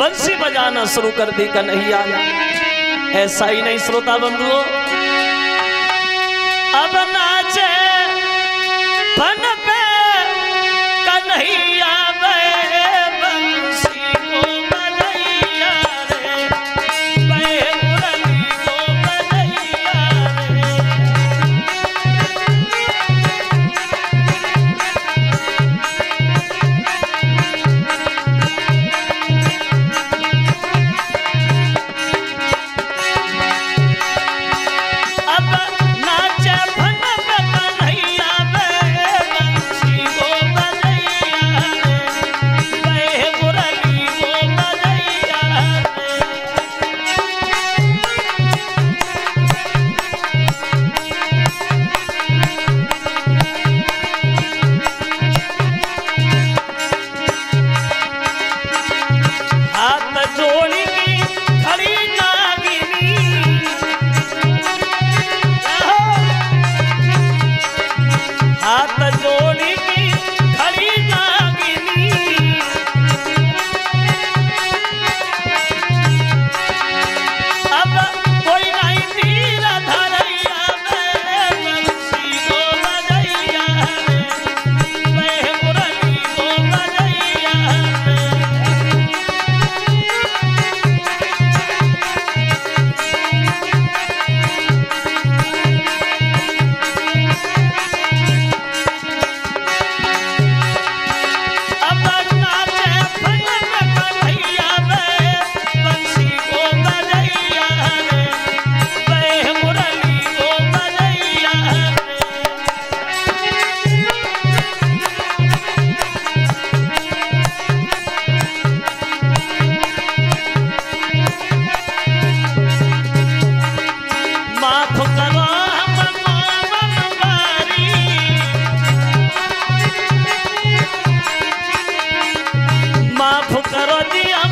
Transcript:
बंसी बजाना शुरू कर दी नहीं आना ऐसा ही नहीं, श्रोता बंधुओं। अब नाचे बना हाथ जोड़ दिया